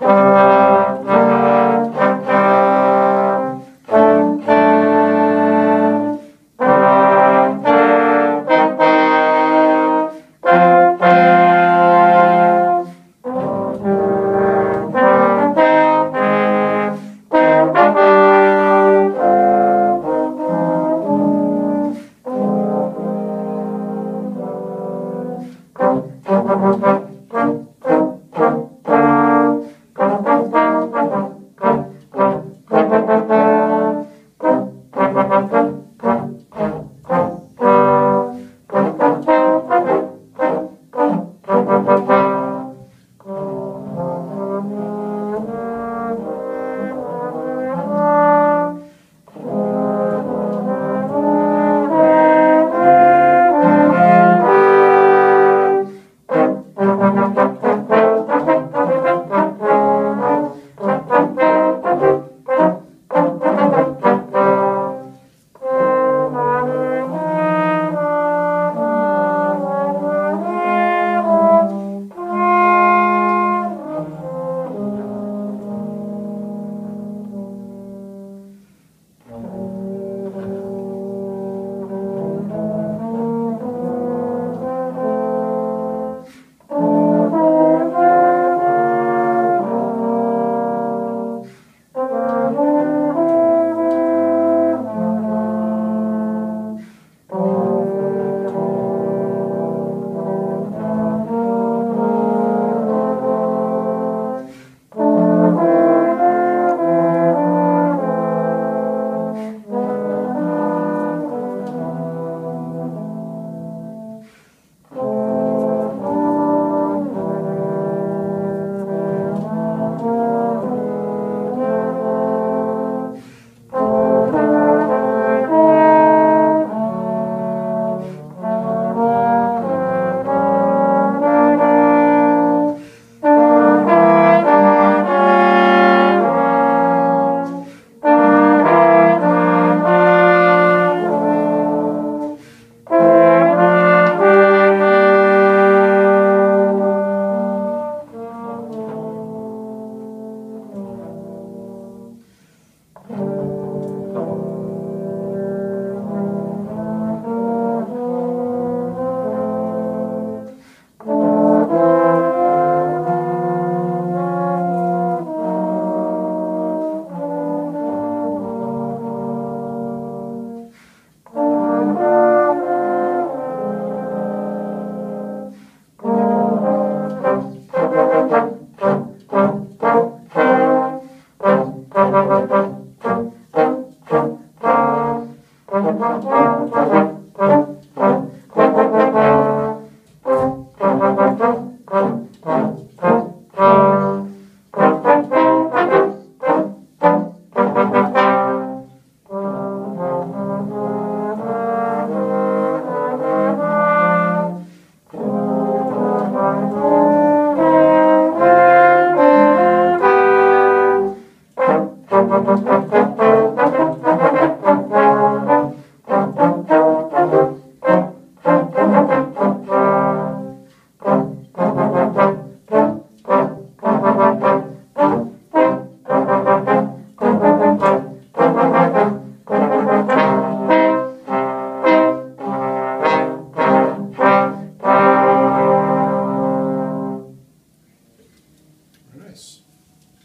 Nice.